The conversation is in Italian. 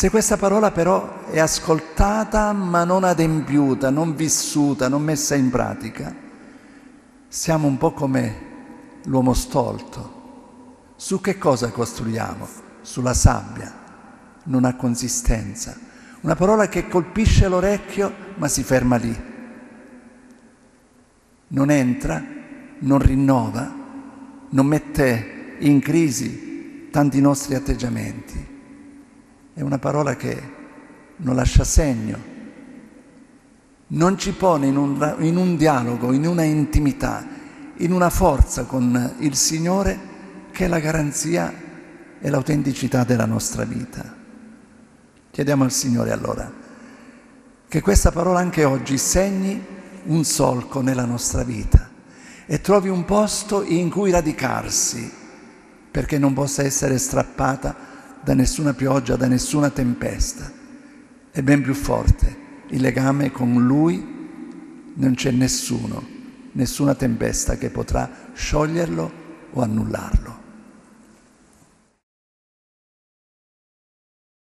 Se questa parola però è ascoltata ma non adempiuta, non vissuta, non messa in pratica, siamo un po' come l'uomo stolto. Su che cosa costruiamo? Sulla sabbia, non ha consistenza. Una parola che colpisce l'orecchio ma si ferma lì. Non entra, non rinnova, non mette in crisi tanti nostri atteggiamenti. È una parola che non lascia segno, non ci pone in un, in un dialogo, in una intimità, in una forza con il Signore che è la garanzia e l'autenticità della nostra vita. Chiediamo al Signore allora che questa parola anche oggi segni un solco nella nostra vita e trovi un posto in cui radicarsi perché non possa essere strappata da nessuna pioggia, da nessuna tempesta. È ben più forte. Il legame con Lui non c'è nessuno, nessuna tempesta che potrà scioglierlo o annullarlo.